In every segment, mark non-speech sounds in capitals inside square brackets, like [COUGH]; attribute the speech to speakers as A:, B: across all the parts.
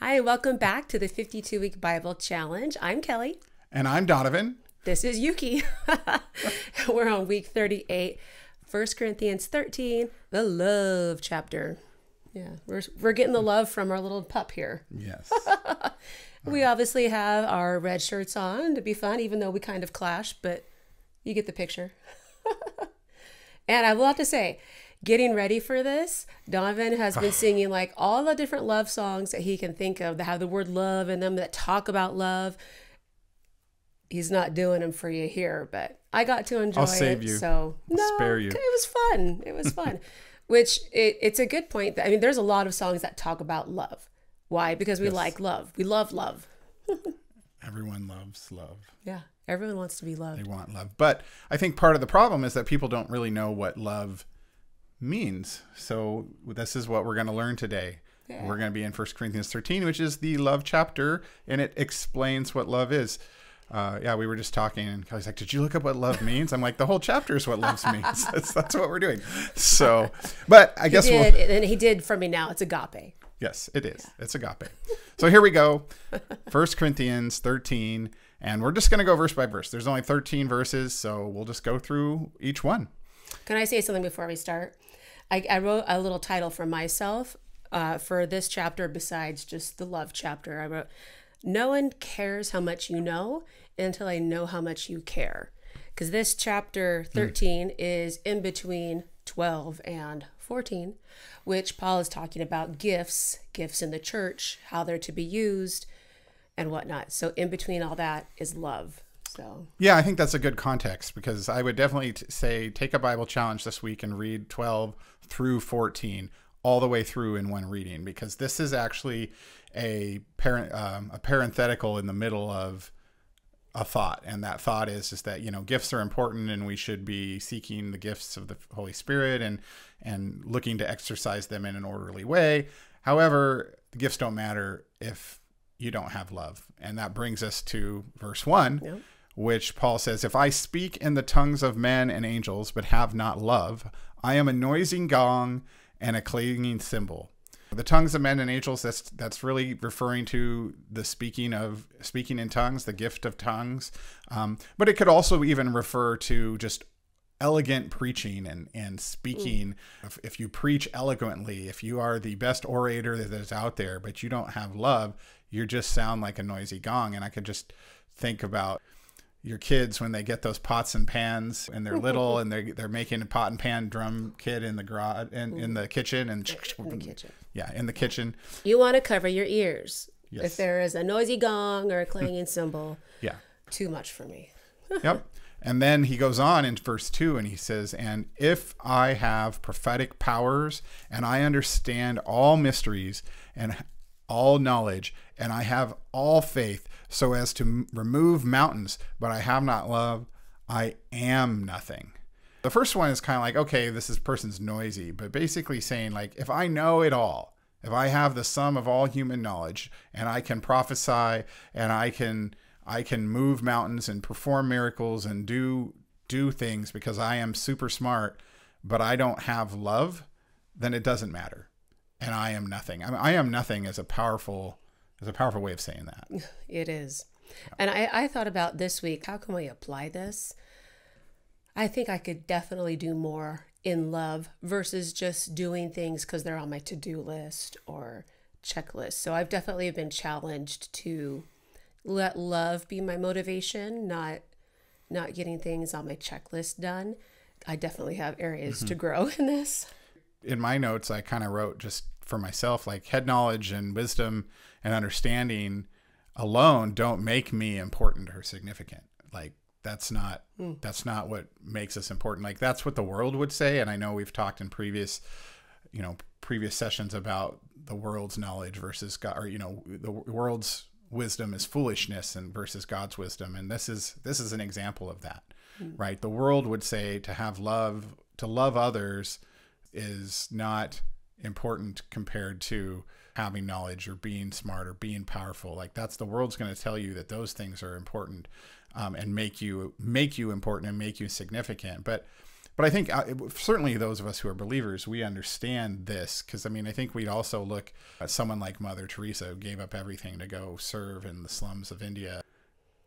A: Hi, welcome back to the 52 week Bible challenge. I'm Kelly.
B: And I'm Donovan.
A: This is Yuki. [LAUGHS] We're on week 38, 1 Corinthians 13, the love chapter. Yeah, we're, we're getting the love from our little pup here.
B: Yes. [LAUGHS]
A: we obviously have our red shirts on to be fun, even though we kind of clash, but you get the picture. [LAUGHS] and I will have to say, getting ready for this, Donovan has been ah. singing like all the different love songs that he can think of that have the word love in them that talk about love. He's not doing them for you here, but I got to enjoy
B: I'll save
A: it.
B: you.
A: So
B: I'll
A: no,
B: spare you.
A: It was fun. It was fun. [LAUGHS] Which it, it's a good point. That, I mean, there's a lot of songs that talk about love. Why? Because we
B: Yes.
A: like love. We love love. [LAUGHS]
B: Everyone loves love.
A: Yeah. Everyone wants to be loved.
B: They want love. But I think part of the problem is that people don't really know what love means. So this is what we're going to learn today.
A: Yeah.
B: We're going to be in 1 Corinthians 13, which is the love chapter, and it explains what love is. Uh, yeah, we were just talking, and Kelly's like, "Did you look up what love means?" I'm like, "The whole chapter is what love [LAUGHS] means. [LAUGHS] that's, that's what we're doing." So, but I guess
A: he
B: we'll
A: and he did for me now. It's agape.
B: Yes, it is. It's agape. So here we go. [LAUGHS] First Corinthians 13. And we're just going to go verse by verse. There's only 13 verses, so we'll just go through each one.
A: Can I say something before we start? I, I wrote a little title for myself uh, for this chapter besides just the love chapter. I wrote, No one cares how much you know until I know how much you care. Because this chapter 13 is in between 12 and 14, which Paul is talking about gifts, gifts in the church, how they're to be used, and whatnot. So in between all that is love. So
B: Yeah, I think that's a good context because I would definitely t- say take a Bible challenge this week and read 12 through 14 all the way through in one reading because this is actually a parent um, a parenthetical in the middle of a thought. And that thought is just that you know gifts are important and we should be seeking the gifts of the holy spirit and and looking to exercise them in an orderly way. However the gifts don't matter if you don't have love. And that brings us to verse 1
A: Yep.
B: Which paul says if i speak in the tongues of men and angels but have not love i am a noisy gong and a clanging cymbal. The tongues of men and angels that's that's really referring to the speaking of speaking in tongues the gift of tongues. Um, but it could also even refer to just elegant preaching and and speaking. If, if you preach eloquently if you are the best orator that is out there but you don't have love you just sound like a noisy gong. And i could just think about your kids when they get those pots and pans and they're little [LAUGHS] and they're, they're making a pot and pan drum kit in the garage in, in the kitchen and
A: in the [LAUGHS] kitchen.
B: yeah in the kitchen
A: You want to cover your ears.
B: Yes.
A: If there is a noisy gong or a clanging cymbal, [LAUGHS]
B: yeah
A: too much for me.
B: yep. And then he goes on in verse 2 and he says, And if I have prophetic powers and I understand all mysteries and all knowledge, and I have all faith so as to remove mountains, but I have not love, I am nothing. The first one is kind of like, okay, this is person's noisy, but basically saying, like, if I know it all, if I have the sum of all human knowledge and I can prophesy and I can I can move mountains and perform miracles and do do things because I am super smart, but I don't have love, then it doesn't matter. And I am nothing. I, mean, I am nothing is a powerful is a powerful way of saying that. [LAUGHS]
A: It is. And I, I thought about this week, how can we apply this? I think I could definitely do more in love versus just doing things because they're on my to do list or checklist. So I've definitely been challenged to let love be my motivation, not not getting things on my checklist done. I definitely have areas to mm-hmm. grow [LAUGHS] in this.
B: In my notes, I kind of wrote just for myself, like head knowledge and wisdom and understanding alone don't make me important or significant. Like that's not hmm. that's not what makes us important. Like that's what the world would say. And I know we've talked in previous, you know, previous sessions about the world's knowledge versus God, or you know, the world's wisdom is foolishness and versus God's wisdom. And this is this is an example of that, hmm. right? The world would say to have love, to love others is not important compared to having knowledge or being smart or being powerful like that's the world's going to tell you that those things are important um, and make you make you important and make you significant but but I think uh, certainly those of us who are believers, we understand this because I mean, I think we'd also look at someone like Mother Teresa who gave up everything to go serve in the slums of India.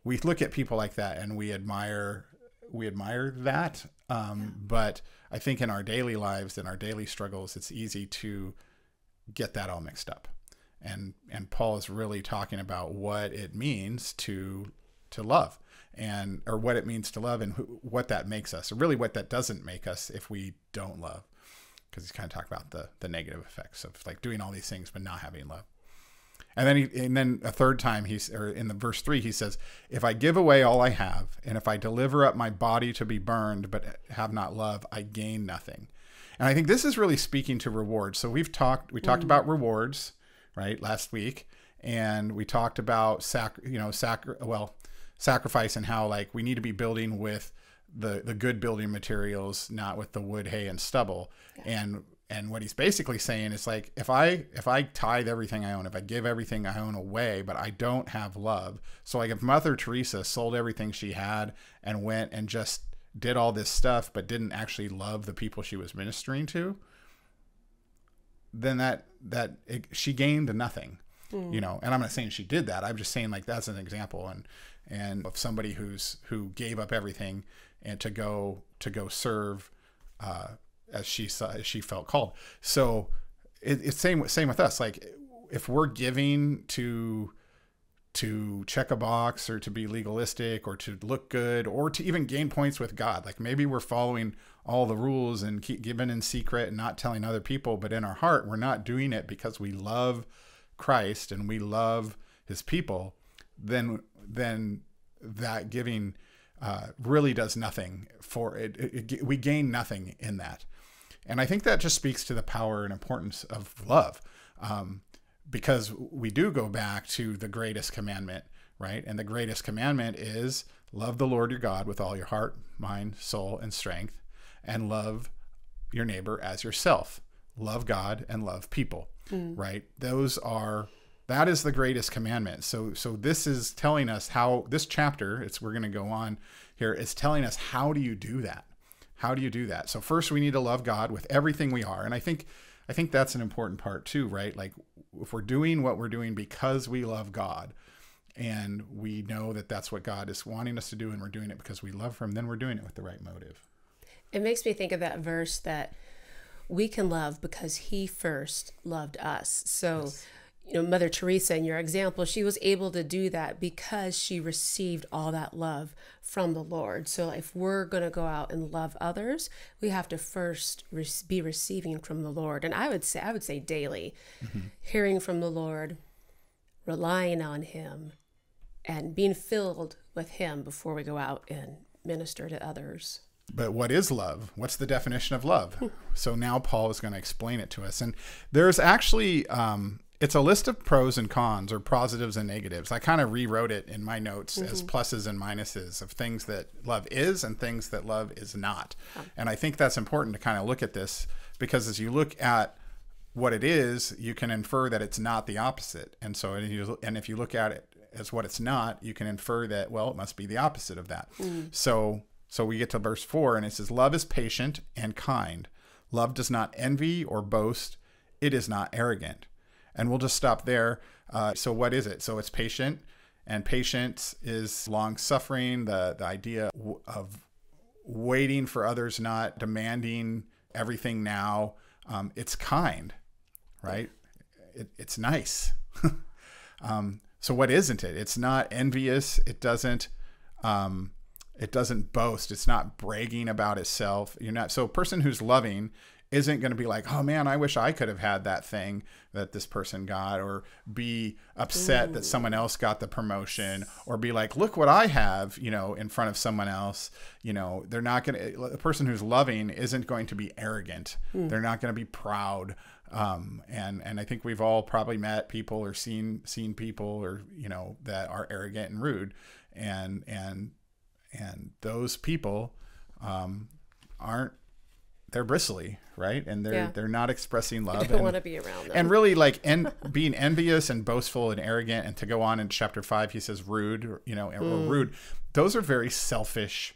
B: We look at people like that and we admire we admire that. Um, but I think in our daily lives and our daily struggles, it's easy to get that all mixed up. And and Paul is really talking about what it means to to love and or what it means to love and who, what that makes us, or really what that doesn't make us if we don't love. Because he's kind of talking about the the negative effects of like doing all these things but not having love. And then he, and then a third time he's or in the verse three he says, "If I give away all I have, and if I deliver up my body to be burned, but have not love, I gain nothing." And I think this is really speaking to rewards. So we've talked we talked mm. about rewards, right, last week, and we talked about sac you know sac well sacrifice and how like we need to be building with the the good building materials, not with the wood, hay, and stubble. Yeah. And and what he's basically saying is like if I if I tithe everything I own, if I give everything I own away, but I don't have love. So like if Mother Teresa sold everything she had and went and just did all this stuff but didn't actually love the people she was ministering to, then that that it, she gained nothing. Mm. You know, and I'm not saying she did that. I'm just saying like that's an example and and of somebody who's who gave up everything and to go to go serve uh, as she saw as she felt called. So it, it's same same with us. Like if we're giving to to check a box or to be legalistic or to look good or to even gain points with God. Like maybe we're following all the rules and keep giving in secret and not telling other people, but in our heart, we're not doing it because we love Christ and we love his people. Then then that giving uh, really does nothing for it, it, it, We gain nothing in that, and I think that just speaks to the power and importance of love, um, because we do go back to the greatest commandment, right? And the greatest commandment is love the Lord your God with all your heart, mind, soul, and strength, and love your neighbor as yourself. Love God and love people, mm. right? Those are that is the greatest commandment. So so this is telling us how this chapter, it's we're going to go on here, is telling us how do you do that? How do you do that? So first we need to love God with everything we are. And I think I think that's an important part too, right? Like if we're doing what we're doing because we love God and we know that that's what God is wanting us to do and we're doing it because we love him, then we're doing it with the right motive.
A: It makes me think of that verse that we can love because he first loved us. So yes you know, Mother Teresa, in your example, she was able to do that because she received all that love from the Lord. So, if we're going to go out and love others, we have to first re- be receiving from the Lord. And I would say, I would say daily, mm-hmm. hearing from the Lord, relying on Him, and being filled with Him before we go out and minister to others.
B: But what is love? What's the definition of love? [LAUGHS] so now Paul is going to explain it to us. And there's actually um, it's a list of pros and cons or positives and negatives. I kind of rewrote it in my notes mm-hmm. as pluses and minuses of things that love is and things that love is not. Oh. And I think that's important to kind of look at this because as you look at what it is, you can infer that it's not the opposite. And so, and if you look at it as what it's not, you can infer that, well, it must be the opposite of that. Mm. So, so we get to verse four and it says, Love is patient and kind. Love does not envy or boast. It is not arrogant and we'll just stop there. Uh, so, what is it? So, it's patient, and patience is long suffering, the, the idea of waiting for others, not demanding everything now. Um, it's kind, right? It, it's nice. [LAUGHS] um, so, what isn't it? It's not envious. It doesn't. Um, it doesn't boast. It's not bragging about itself. You're not so a person who's loving isn't going to be like, oh man, I wish I could have had that thing that this person got, or be upset Ooh. that someone else got the promotion, or be like, look what I have, you know, in front of someone else. You know, they're not going to, a person who's loving isn't going to be arrogant. Mm. They're not going to be proud. Um, and, and I think we've all probably met people or seen, seen people or, you know, that are arrogant and rude. And, and, and those people, um, aren't they're bristly, right? And they're yeah. they're not expressing love.
A: I don't want to be around them.
B: And really, like, and being envious and boastful and arrogant, and to go on in chapter five, he says rude, you know, mm. or rude. Those are very selfish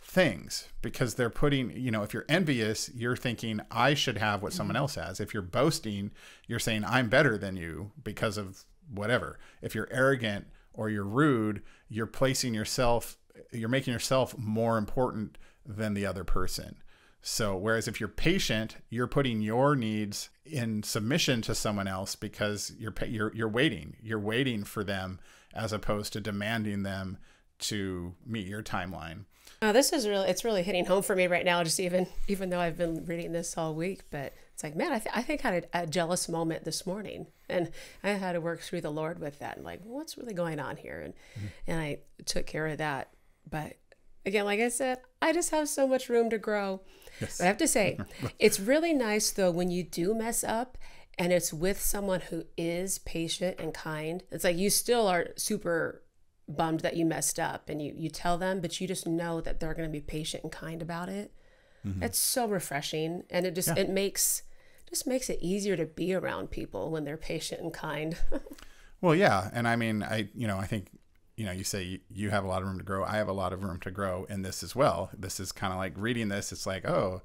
B: things because they're putting, you know, if you're envious, you're thinking, I should have what someone else has. If you're boasting, you're saying, I'm better than you because of whatever. If you're arrogant or you're rude, you're placing yourself, you're making yourself more important than the other person. So, whereas if you're patient, you're putting your needs in submission to someone else because you're you're you're waiting. You're waiting for them as opposed to demanding them to meet your timeline.
A: Oh, this is really it's really hitting home for me right now. Just even even though I've been reading this all week, but it's like man, I, th- I think I had a, a, jealous moment this morning, and I had to work through the Lord with that. And like, what's really going on here? And mm-hmm. and I took care of that. But again, like I said, I just have so much room to grow. Yes. But I have to say, [LAUGHS] it's really nice though when you do mess up and it's with someone who is patient and kind. It's like you still are super bummed that you messed up and you you tell them, but you just know that they're going to be patient and kind about it. Mm-hmm. It's so refreshing and it just yeah. it makes just makes it easier to be around people when they're patient and kind. [LAUGHS]
B: well, yeah, and I mean, I you know, I think you know, you say you have a lot of room to grow. I have a lot of room to grow in this as well. This is kind of like reading this. It's like, oh,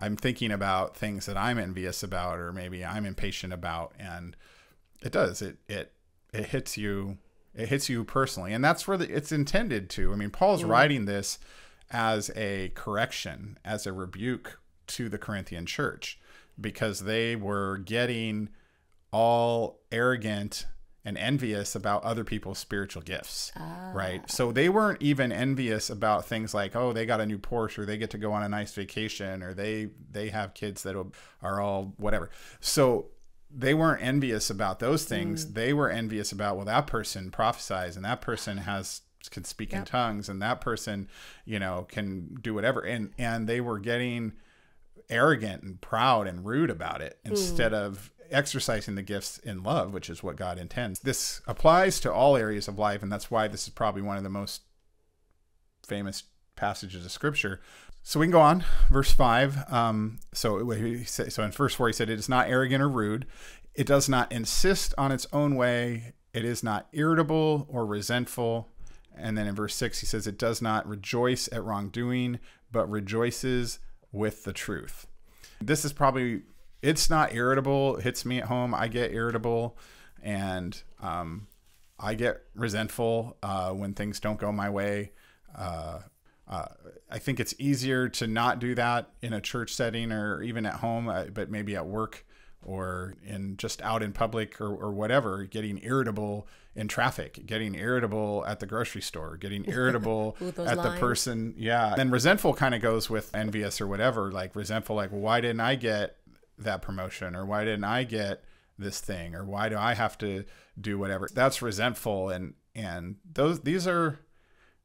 B: I'm thinking about things that I'm envious about, or maybe I'm impatient about, and it does. It it it hits you. It hits you personally, and that's where the, it's intended to. I mean, Paul's mm. writing this as a correction, as a rebuke to the Corinthian church, because they were getting all arrogant and envious about other people's spiritual gifts, ah. right? So they weren't even envious about things like, oh, they got a new Porsche, or they get to go on a nice vacation, or they they have kids that are all whatever. So they weren't envious about those things. Mm. They were envious about, well, that person prophesies, and that person has can speak yep. in tongues, and that person, you know, can do whatever, and and they were getting arrogant and proud and rude about it instead mm. of exercising the gifts in love, which is what God intends. This applies to all areas of life, and that's why this is probably one of the most famous passages of Scripture. So we can go on, verse five. Um, so so in verse four he said, "It is not arrogant or rude. It does not insist on its own way. It is not irritable or resentful." And then in verse six he says, "It does not rejoice at wrongdoing, but rejoices with the truth." This is probably it's not irritable. It hits me at home. I get irritable, and um, I get resentful uh, when things don't go my way. Uh, uh, I think it's easier to not do that in a church setting or even at home, uh, but maybe at work or in just out in public or, or whatever, getting irritable in traffic, getting irritable at the grocery store, getting [LAUGHS] irritable Ooh, at lines. the person. Yeah. And resentful kind of goes with envious or whatever, like resentful, like, why didn't I get that promotion or why didn't I get this thing or why do I have to do whatever? That's resentful and and those these are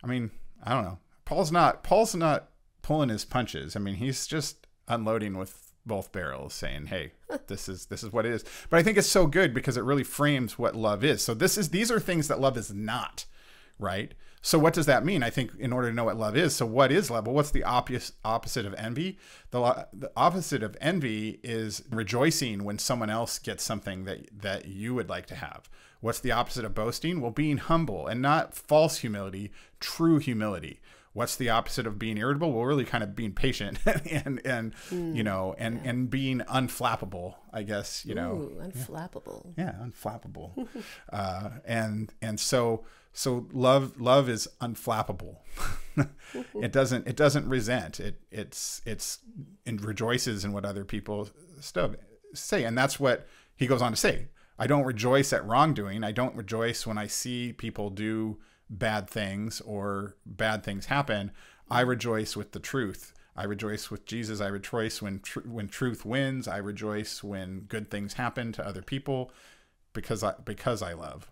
B: I mean I don't know. Paul's not Paul's not pulling his punches. I mean he's just unloading with both barrels saying hey [LAUGHS] this is this is what it is. But I think it's so good because it really frames what love is. So this is these are things that love is not right so what does that mean? I think in order to know what love is, so what is love? Well, what's the opposite opposite of envy? The, the opposite of envy is rejoicing when someone else gets something that that you would like to have. What's the opposite of boasting? Well, being humble and not false humility, true humility. What's the opposite of being irritable? Well, really kind of being patient [LAUGHS] and and mm, you know and yeah. and being unflappable. I guess you know
A: Ooh, unflappable.
B: Yeah, yeah unflappable. [LAUGHS] uh, and and so so love love is unflappable. Mm-hmm. it doesn't it doesn't resent. It it's it's it rejoices in what other people stuff say, and that's what he goes on to say. I don't rejoice at wrongdoing. I don't rejoice when I see people do bad things or bad things happen. I rejoice with the truth. I rejoice with Jesus. I rejoice when tr- when truth wins. I rejoice when good things happen to other people because I because I love.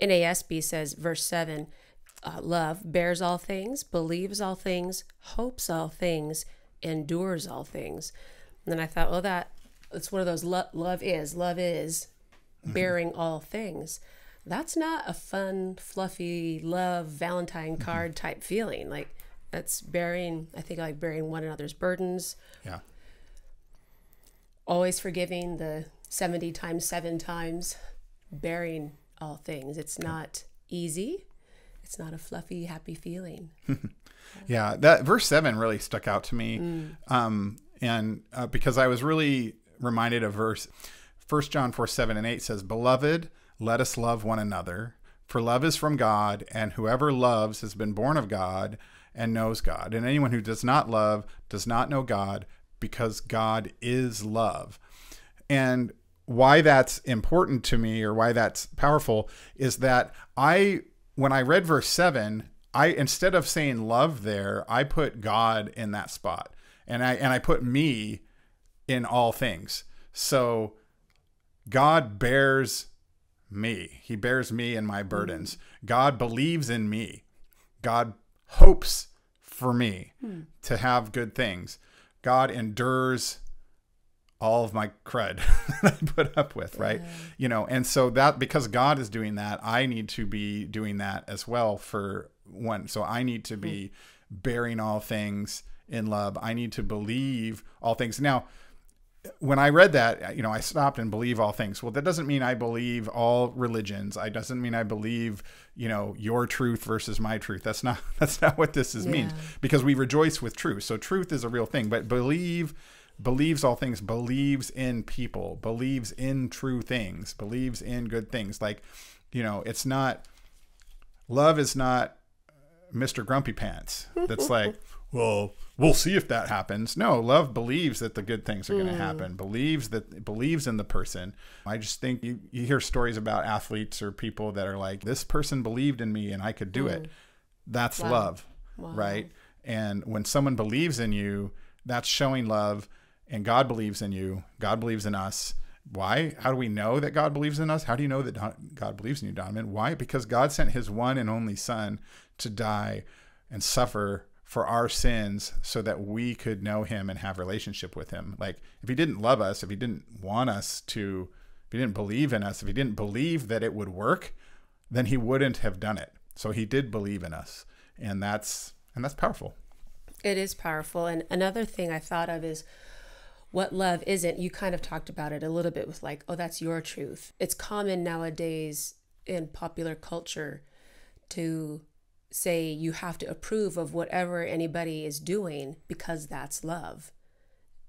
A: NASB says, verse 7 uh, love bears all things, believes all things, hopes all things, endures all things. And then I thought, well, that it's one of those lo- love is, love is mm-hmm. bearing all things. That's not a fun, fluffy love Valentine mm-hmm. card mm-hmm. type feeling. Like that's bearing, I think like bearing one another's burdens.
B: Yeah.
A: Always forgiving the 70 times, seven times, bearing all things. It's not easy. it's not a fluffy, happy feeling. [LAUGHS]
B: Yeah, that verse seven really stuck out to me, um, and uh, because I was really reminded of verse First John four seven and eight says, "Beloved, let us love one another, for love is from God, and whoever loves has been born of God and knows God. And anyone who does not love does not know God, because God is love." And why that's important to me or why that's powerful is that I when I read verse 7, I instead of saying love there, I put God in that spot. And I and I put me in all things. So God bears me. He bears me and my burdens. God believes in me. God hopes for me hmm. to have good things. God endures all of my crud [LAUGHS] that I put up with, right? You know, and so that because God is doing that, I need to be doing that as well for one. So I need to be bearing all things in love. I need to believe all things. Now, when I read that, you know, I stopped and believe all things. Well, that doesn't mean I believe all religions. I doesn't mean I believe, you know, your truth versus my truth. That's not [LAUGHS] that's not what this is means because we rejoice with truth. So truth is a real thing, but believe believes all things, believes in people, believes in true things, believes in good things. Like, you know, it's not love is not Mr. Grumpy Pants. That's like, [LAUGHS] well, we'll see if that happens. No, love believes that the good things are going to mm. happen. Believes that believes in the person. I just think you, you hear stories about athletes or people that are like, this person believed in me and I could do it. Mm. That's
A: Wow.
B: love, right? And when someone believes in you, that's showing love. And God believes in you. God believes in us. Why? How do we know that God believes in us? How do you know that God believes in you, Donovan? Why? Because God sent his one and only son to die and suffer for our sins so that we could know him and have relationship with him. Like if he didn't love us, if he didn't want us to, if he didn't believe in us, if he didn't believe that it would work, then he wouldn't have done it. So he did believe in us. And that's and that's powerful.
A: It is powerful. And another thing I thought of is what love isn't. You kind of talked about it a little bit with like, oh, that's your truth. It's common nowadays in popular culture to say you have to approve of whatever anybody is doing because that's love.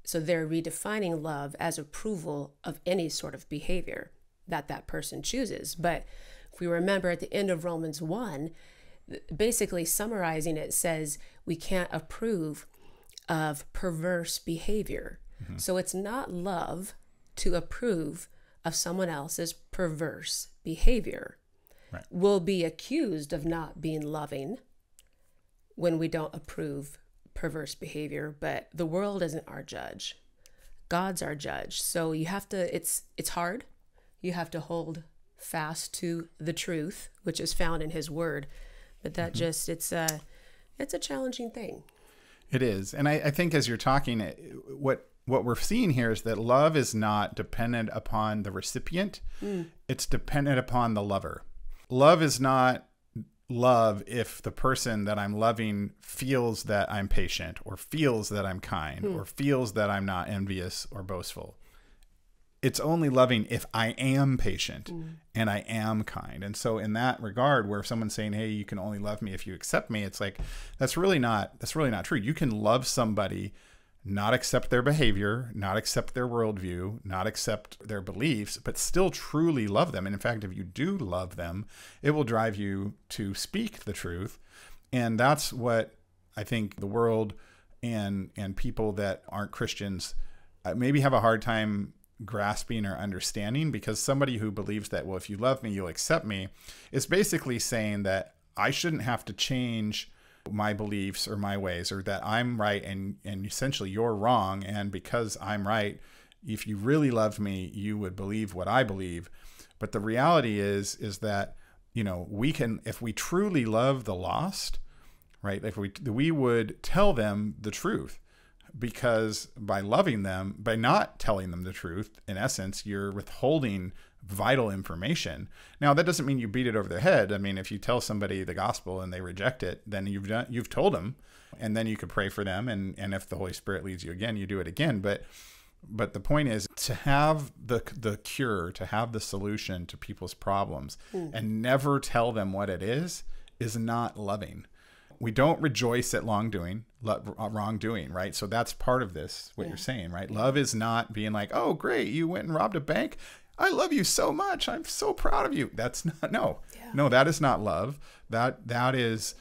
A: So they're redefining love as approval of any sort of behavior that that person chooses. But if we remember at the end of Romans 1, basically summarizing it says we can't approve of perverse behavior. Mm-hmm. So it's not love to approve of someone else's perverse behavior.
B: Right.
A: We'll be accused of not being loving when we don't approve perverse behavior, but the world isn't our judge. God's our judge. So you have to it's it's hard. You have to hold fast to the truth, which is found in his word. But that mm-hmm. just it's a it's a challenging thing.
B: It is, and I, I think as you're talking, what what we're seeing here is that love is not dependent upon the recipient; hmm. it's dependent upon the lover. Love is not love if the person that I'm loving feels that I'm patient, or feels that I'm kind, hmm. or feels that I'm not envious or boastful. It's only loving if I am patient hmm. and I am kind. And so in that regard where someone's saying, "Hey, you can only love me if you accept me." It's like that's really not that's really not true. You can love somebody not accept their behavior, not accept their worldview, not accept their beliefs, but still truly love them. And in fact, if you do love them, it will drive you to speak the truth. And that's what I think the world and and people that aren't Christians uh, maybe have a hard time grasping or understanding because somebody who believes that well if you love me you'll accept me is basically saying that I shouldn't have to change my beliefs or my ways or that I'm right and and essentially you're wrong. And because I'm right if you really loved me you would believe what I believe. But the reality is is that you know we can if we truly love the lost right if we we would tell them the truth. Because by loving them by not telling them the truth in essence you're withholding vital information now that doesn't mean you beat it over the head i mean if you tell somebody the gospel and they reject it then you've done you've told them and then you could pray for them and and if the holy spirit leads you again you do it again but but the point is to have the the cure to have the solution to people's problems and never tell them what it is is not loving. We don't rejoice at wrongdoing, uh, wrongdoing, right? So that's part of this, what you're saying, right? Love is not being like, oh, great, you went and robbed a bank. I love you so much. I'm so proud of you. That's not, no, no, that is not love. That, that is,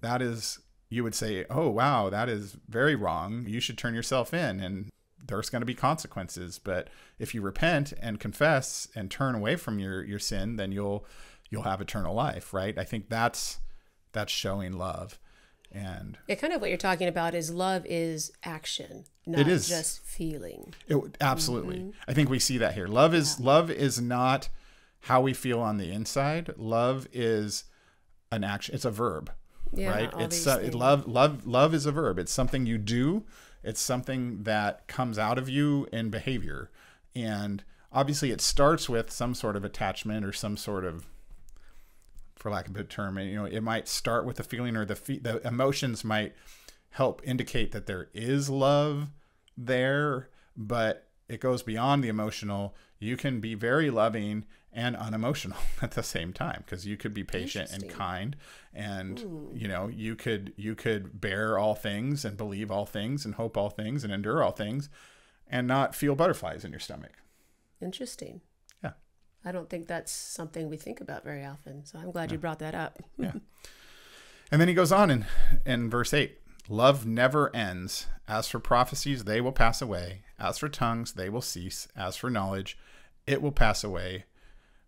B: that is, you would say, oh, wow, that is very wrong. You should turn yourself in and there's going to be consequences. But if you repent and confess and turn away from your, your sin, then you'll, you'll have eternal life, right? I think that's, that's showing love and
A: Yeah, kind of what you're talking about is love is action, not
B: It is.
A: just feeling.
B: it, absolutely. I think we see that here. Love is love is not how we feel on the inside. Love is an action it's a verb
A: Yeah,
B: right? It's uh,
A: things.
B: love love love is a verb. It's something you do. It's something that comes out of you in behavior. And obviously it starts with some sort of attachment or some sort of for lack of a better term you know it might start with the feeling or the fe- the emotions might help indicate that there is love there but it goes beyond the emotional. You can be very loving and unemotional [LAUGHS] at the same time because you could be patient and kind and you know you could you could bear all things and believe all things and hope all things and endure all things and not feel butterflies in your stomach.
A: Interesting. I don't think that's something we think about very often. So I'm glad you brought that up. [LAUGHS] yeah.
B: And then he goes on in, in verse 8 Love never ends. As for prophecies, they will pass away. As for tongues, they will cease. As for knowledge, it will pass away.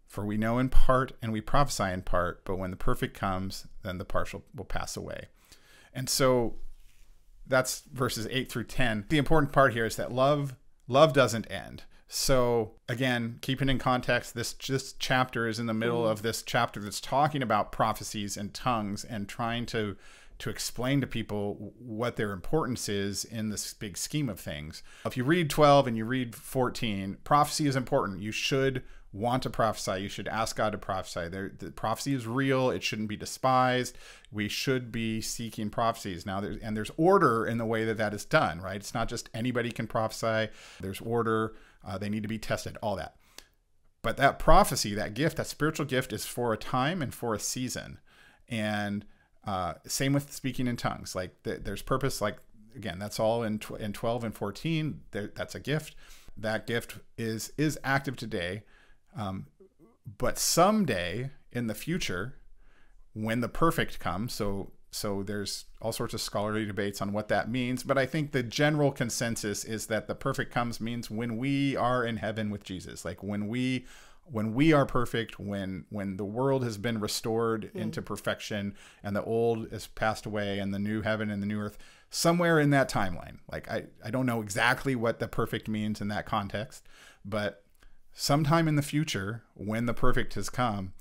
B: For we know in part and we prophesy in part, but when the perfect comes, then the partial will pass away. And so that's verses 8 through 10. The important part here is that love love doesn't end. So again, keeping in context, this this chapter is in the middle of this chapter that's talking about prophecies and tongues and trying to to explain to people what their importance is in this big scheme of things. If you read 12 and you read 14, prophecy is important. You should want to prophesy. You should ask God to prophesy. There, the prophecy is real. It shouldn't be despised. We should be seeking prophecies. Now, there's, and there's order in the way that that is done, right? It's not just anybody can prophesy. There's order. Uh, they need to be tested, all that. But that prophecy, that gift, that spiritual gift is for a time and for a season. And uh, same with speaking in tongues. Like th- there's purpose. Like again, that's all in tw- in 12 and 14. There, that's a gift. That gift is is active today. Um, but someday in the future, when the perfect comes, so so there's all sorts of scholarly debates on what that means. But I think the general consensus is that the perfect comes means when we are in heaven with Jesus, like when we when we are perfect, when when the world has been restored hmm. into perfection and the old has passed away and the new heaven and the new earth, somewhere in that timeline. Like I, I don't know exactly what the perfect means in that context, but sometime in the future, when the perfect has come,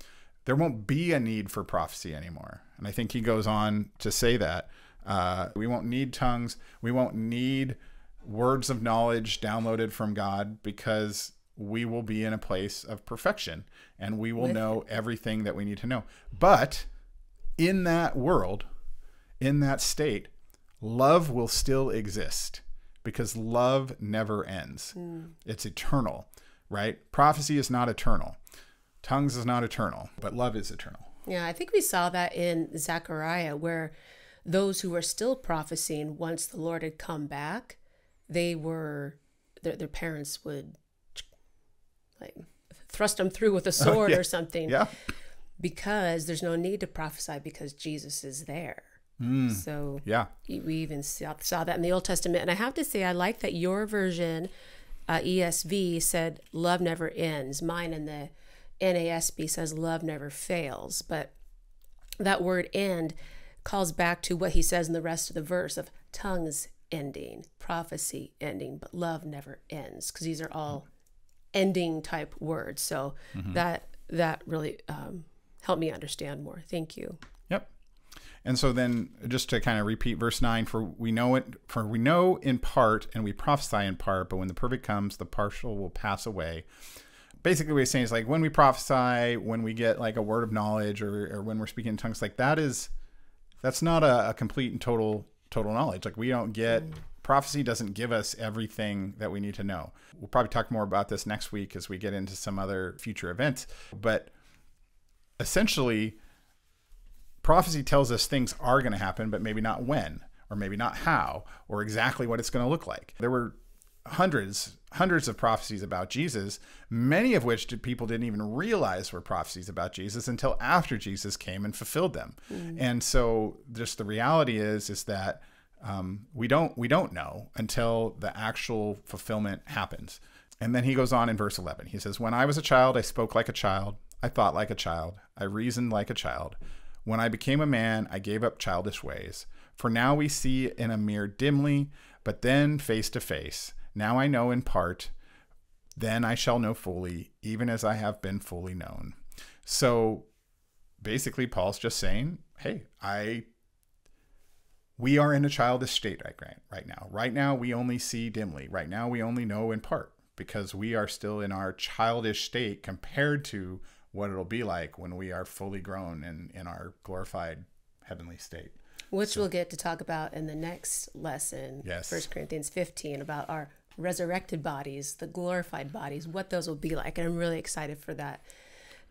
B: there won't be a need for prophecy anymore. And I think he goes on to say that uh, we won't need tongues, we won't need words of knowledge downloaded from God because we will be in a place of perfection and we will
A: With-
B: know everything that we need to know. But in that world, in that state, love will still exist because love never ends. It's eternal, right? Prophecy is not eternal. Tongues is not eternal, but love is eternal.
A: Yeah, I think we saw that in Zechariah, where those who were still prophesying once the Lord had come back, they were their, their parents would like thrust them through with a [LAUGHS] sword or something
B: Yeah.
A: because there's no need to prophesy because Jesus is there. So
B: Yeah.
A: we even saw, saw that in the Old Testament. And I have to say, I like that your version, uh, ESV, said love never ends. Mine in the NASB says love never fails. But that word end calls back to what he says in the rest of the verse of tongues ending, prophecy ending, but love never ends because these are all ending type words. So that that really um, helped me understand more. Thank you.
B: Yep. And so then just to kind of repeat verse 9 for we know it for we know in part and we prophesy in part but when the perfect comes the partial will pass away. Basically what he's saying is like when we prophesy, when we get like a word of knowledge or, or when we're speaking in tongues like that is that's not a, a complete and total total knowledge. Like we don't get mm. prophecy doesn't give us everything that we need to know. We'll probably talk more about this next week as we get into some other future events, but essentially prophecy tells us things are going to happen, but maybe not when, or maybe not how, or exactly what it's going to look like. There were hundreds hundreds of prophecies about Jesus, many of which people didn't even realize were prophecies about Jesus until after Jesus came and fulfilled them. Mm. And so, just the reality is is that um, we don't we don't know until the actual fulfillment happens. And then he goes on in verse 11. He says, "When I was a child, I spoke like a child. I thought like a child. I reasoned like a child. When I became a man, I gave up childish ways. For now we see in a mirror dimly, but then face to face." Now I know in part, then I shall know fully, even as I have been fully known. So basically, Paul's just saying, hey, I. We are in a childish state right, right now. Right now, we only see dimly. Right now, we only know in part because we are still in our childish state compared to what it'll be like when we are fully grown and in our glorified heavenly state.
A: Which so, we'll get to talk about in the next lesson, yes. 1 Corinthians 15, about our resurrected bodies, the glorified bodies, what those will be like. And I'm really excited for that.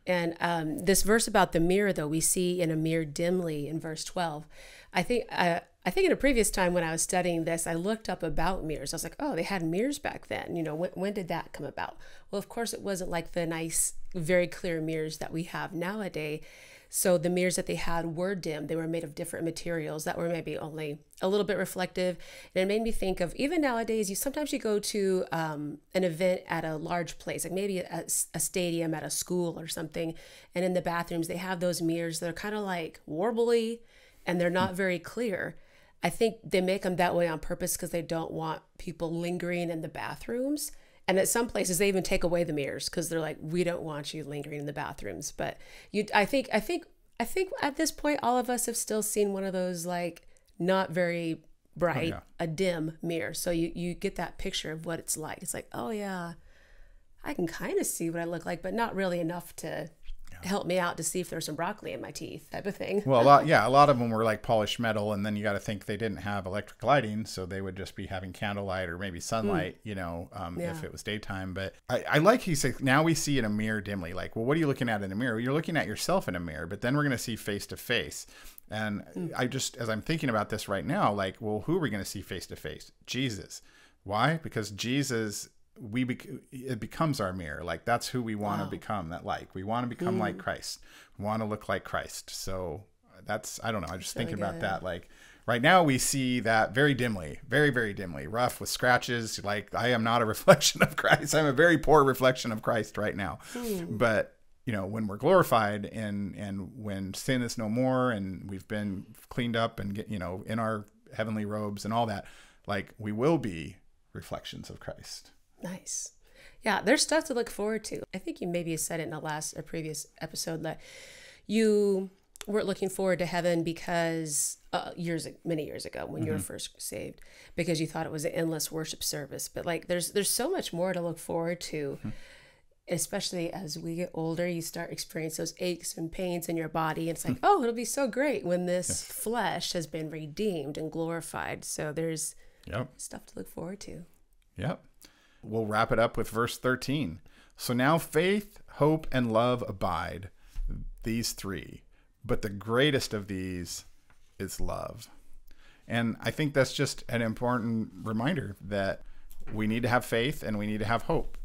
A: And um, this verse about the mirror, though, we see in a mirror dimly in verse 12. I think uh, I think in a previous time when I was studying this, I looked up about mirrors. I was like, oh, they had mirrors back then. You know, when, when did that come about? Well, of course, it wasn't like the nice, very clear mirrors that we have nowadays. So the mirrors that they had were dim. They were made of different materials that were maybe only a little bit reflective. And it made me think of even nowadays, you sometimes you go to um, an event at a large place, like maybe a, a, stadium at a school or something, and in the bathrooms they have those mirrors that are kind of like warbly, and they're not very clear. I think they make them that way on purpose because they don't want people lingering in the bathrooms. And at some places they even take away the mirrors because they're like, we don't want you lingering in the bathrooms. But you, I think, I think, I think at this point, all of us have still seen one of those like not very bright, oh, yeah. a dim mirror. So you you get that picture of what it's like. It's like, oh yeah, I can kind of see what I look like, but not really enough to help me out to see if there's some broccoli in my teeth type of thing.
B: well, a lot, [LAUGHS] yeah, a lot of them were like polished metal, and then you got to think they didn't have electric lighting, so they would just be having candlelight or maybe sunlight, mm. you know, um, yeah. if it was daytime. But I, I like he said now we see in a mirror dimly. Like, well, what are you looking at in a mirror? You're looking at yourself in a mirror, but then we're going to see face to face. And mm. I just, as I'm thinking about this right now, like, well, who are we going to see face to face? Jesus. Why? Because Jesus we bec- it becomes our mirror like that's who we want to wow. become that like we want to become mm. like christ we want to look like christ so that's i don't know i'm just thinking about that like right now we see that very dimly very very dimly rough with scratches like i am not a [LAUGHS] reflection of christ i'm a very poor reflection of christ right now mm. but you know when we're glorified and and when sin is no more and we've been cleaned up and get you know in our heavenly robes and all that like we will be reflections of christ
A: Nice. Yeah, there's stuff to look forward to. I think you maybe said it in the last or previous episode that you weren't looking forward to heaven because uh, years many years ago when mm-hmm. you were mm-hmm. first saved because you thought it was an endless worship service but like there's there's so much more to look forward to mm-hmm. especially as we get older you start experiencing those aches and pains in your body and it's like mm-hmm. oh it'll be so great when this yes. flesh has been redeemed and glorified so there's yep. stuff to look forward to
B: yep we'll wrap it up with verse 13. So now faith, hope, and love abide, these three. But the greatest of these is love. And I think that's just an important reminder that we need to have faith and we need to have hope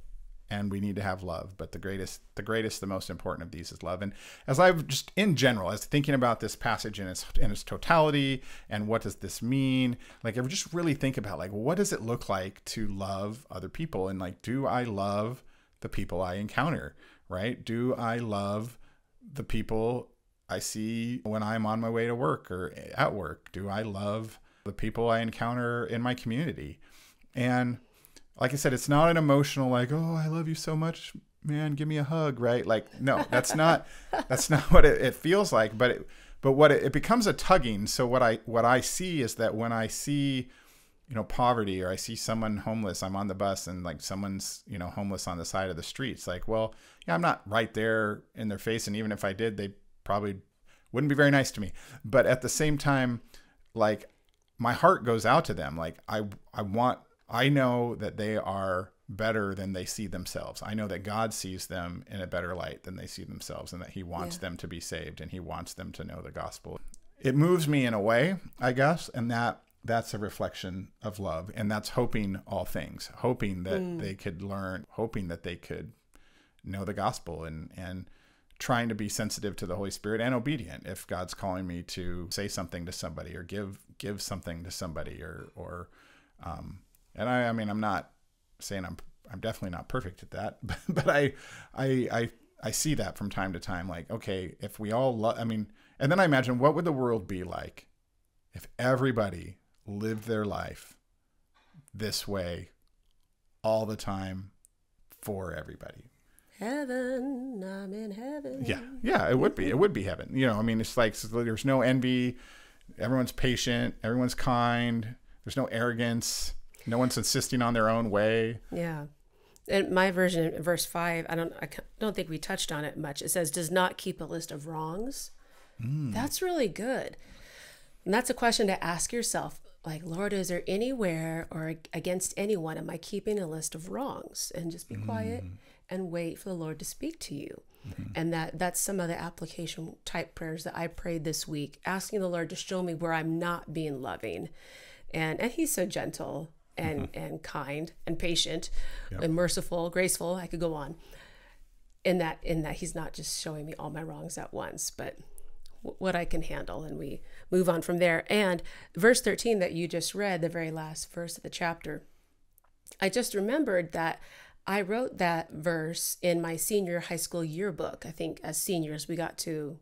B: and we need to have love. But the greatest the greatest the most important of these is love. And as i've just in general as thinking about this passage in its in its totality and what does this mean like i just really think about like what does it look like to love other people? And like do i love the people i encounter right? Do i love the people i see when i'm on my way to work or at work? Do i love the people i encounter in my community? And like I said, it's not an emotional like, oh, I love you so much, man, give me a hug, right? Like, no, that's not [LAUGHS] that's not what it, it feels like. But it, but what it, it becomes a tugging. So what I what I see is that when I see you know poverty or i see someone homeless i'm on the bus and like someone's you know homeless on the side of the street it's like well yeah i'm not right there in their face and even if i did they probably wouldn't be very nice to me but at the same time like my heart goes out to them like i i want I know that they are better than they see themselves. I know that God sees them in a better light than they see themselves and that He wants
A: Yeah.
B: them to be saved and He wants them to know the gospel. It moves me in a way, I guess, and that that's a reflection of love and that's hoping all things, hoping that they could learn, hoping that they could know the gospel and and trying to be sensitive to the Holy Spirit and obedient if God's calling me to say something to somebody or give give something to somebody or or um and I I mean I'm not saying I'm I'm definitely not perfect at that [LAUGHS] but, but I I I I see that from time to time like okay if we all love I mean and then I imagine what would the world be like if everybody lived their life this way all the time for everybody
A: Heaven, I'm in heaven.
B: yeah, yeah, it would be. It would be heaven. You know, I mean, it's like there's no envy. Everyone's patient. Everyone's kind. There's no arrogance. No one's insisting on their own way.
A: Yeah. And my version, verse five, I don't, I don't think we touched on it much. It says, "Does not keep a list of wrongs." Hmm. That's really good, and that's a question to ask yourself. Like, Lord, is there anywhere or against anyone am I keeping a list of wrongs? And just be quiet hmm. and wait for the Lord to speak to you. Mm-hmm. And that that's some of the application type prayers that I prayed this week, asking the Lord to show me where I'm not being loving. And and he's so gentle and mm-hmm. and kind and patient and merciful, graceful. I could go on. In that in that he's not just showing me all my wrongs at once, but w- what I can handle and we move on from there. And verse 13 that you just read, the very last verse of the chapter. I just remembered that I wrote that verse in my senior high school yearbook. I think as seniors, we got to,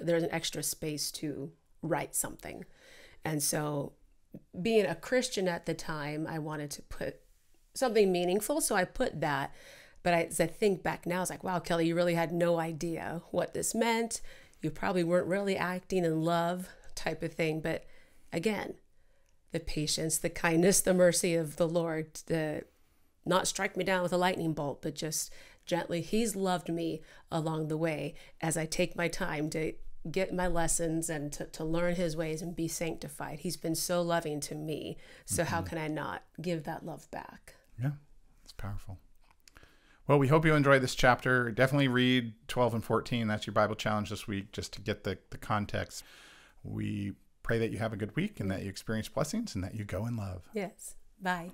A: there's an extra space to write something. And so, being a Christian at the time, I wanted to put something meaningful. So I put that. But I, as I think back now, it's like, wow, Kelly, you really had no idea what this meant. You probably weren't really acting in love, type of thing. But again, the patience, the kindness, the mercy of the Lord, the not strike me down with a lightning bolt, but just gently. He's loved me along the way as I take my time to get my lessons and to, to learn his ways and be sanctified. He's been so loving to me. So, how mm-hmm. can I not give that love back?
B: Yeah, it's powerful. Well, we hope you enjoyed this chapter. Definitely read 12 and 14. That's your Bible challenge this week, just to get the, the context. We pray that you have a good week and that you experience blessings and that you go in love.
A: Yes. Bye.